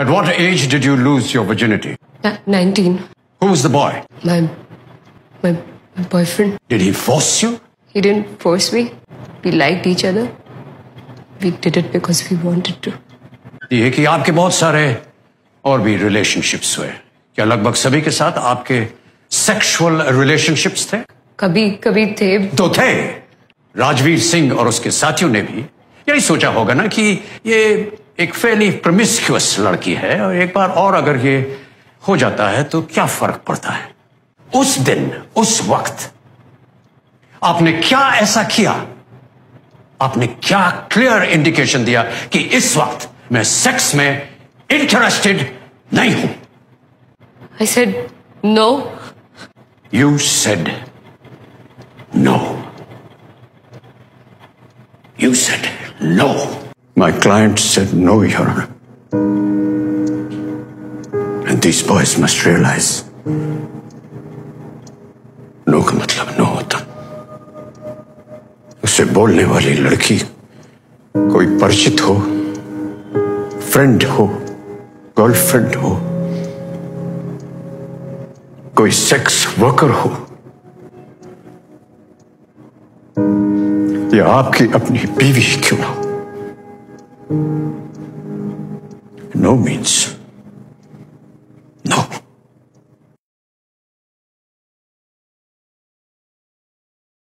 At what age did you lose your virginity? N- 19. Who was the boy? My, my, my boyfriend. Did he force you? He didn't force me. We liked each other. We did it because we wanted to. ये कि आपके बहुत सारे और भी relationships हुए क्या लगभग सभी के साथ आपके सेक्सुअल रिलेशनशिप्स थे कभी कभी थे तो थे राजवीर सिंह और उसके साथियों ने भी यही सोचा होगा ना कि ये एक फेली प्रमिस्क्यूअस लड़की है और एक बार और अगर ये हो जाता है तो क्या फ़र्क पड़ता है? उस दिन उस वक्त आपने क्या ऐसा किया? आपने क्या क्लियर इंडिकेशन दिया कि इस वक्त मैं सेक्स में इंटरेस्टेड नहीं हूँ? I said no you said no you said no. My client said no, Your Honor. And these boys must realize no का मतलब no होता उसे बोलने वाली लड़की कोई परिचित हो फ्रेंड हो गर्लफ्रेंड हो कोई सेक्स वर्कर हो या आपकी अपनी बीवी क्यों ना हो नो मीन्स